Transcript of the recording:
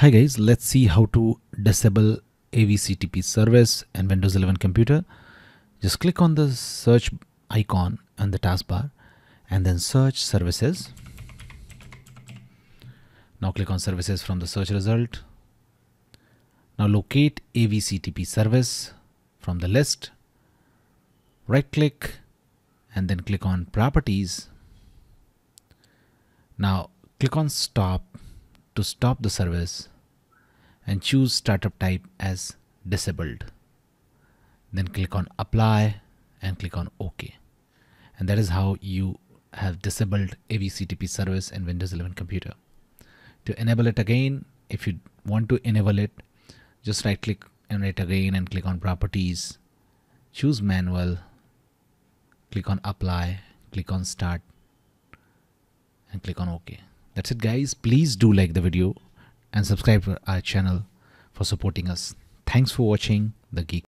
Hi guys, let's see how to disable AVCTP service in Windows 11 computer. Just click on the search icon on the taskbar and then search services. Now click on services from the search result. Now locate AVCTP service from the list. Right click and then click on properties. Now click on stop to stop the service and choose startup type as disabled. Then click on apply and click on OK. And that is how you have disabled AVCTP service in Windows 11 computer. To enable it again, if you want to enable it, just right click and it again and click on properties. Choose manual, click on apply, click on start and click on OK. That's it guys. Please do like the video and subscribe to our channel for supporting us. Thanks for watching The Geek.